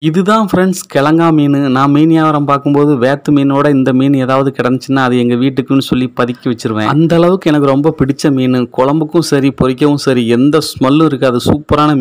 இதுதான் ஃப்ரெண்ட்ஸ் கிழங்கா மீன். நான் மீன் வியாபாரம் பார்க்கும்போது வேத்து மீனோட இந்த மீன் ஏதாவது கிடந்துச்சுன்னா அது எங்கள் வீட்டுக்குன்னு சொல்லி பதுக்கி வச்சிருவேன். அந்த அளவுக்கு எனக்கு ரொம்ப பிடிச்ச மீன். குழம்புக்கும் சரி பொரிக்கவும் சரி எந்த ஸ்மெல்லும் இருக்காது. சூப்பரான மீன்.